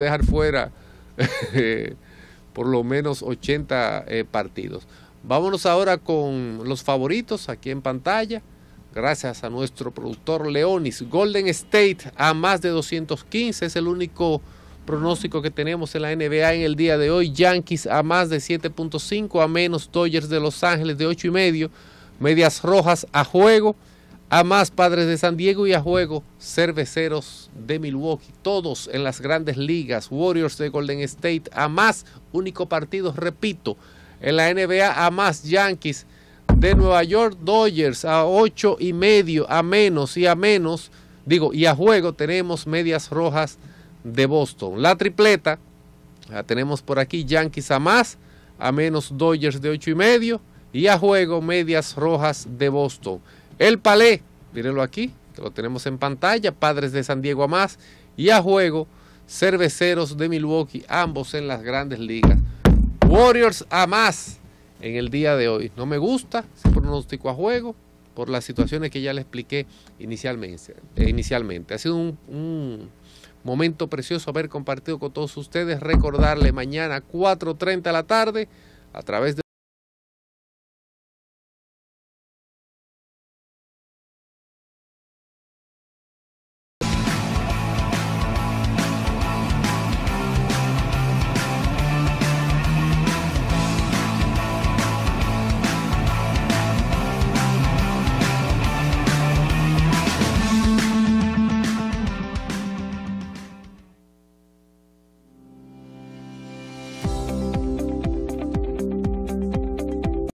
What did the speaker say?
dejar fuera por lo menos 80 eh, partidos. Vámonos ahora con los favoritos aquí en pantalla. Gracias a nuestro productor Leonis. Golden State a más de 215 es el único pronóstico que tenemos en la NBA en el día de hoy. Yankees a más de 7.5, a menos Dodgers de Los Ángeles de 8 y medio. Medias Rojas a juego a más Padres de San Diego y a juego Cerveceros de Milwaukee, todos en las grandes ligas, Warriors de Golden State, a más único partido, repito, en la NBA a más Yankees de Nueva York, Dodgers a ocho y medio, a menos y a menos, digo, y a juego tenemos Medias Rojas de Boston. La tripleta, la tenemos por aquí Yankees a más, a menos Dodgers de ocho y medio y a juego Medias Rojas de Boston. El Palé, mírenlo aquí, que lo tenemos en pantalla, Padres de San Diego a más y a juego Cerveceros de Milwaukee, ambos en las grandes ligas. Warriors a más en el día de hoy. No me gusta ese pronóstico a juego por las situaciones que ya le expliqué inicialmente. inicialmente. Ha sido un, un momento precioso haber compartido con todos ustedes. Recordarle mañana 4.30 de la tarde a través de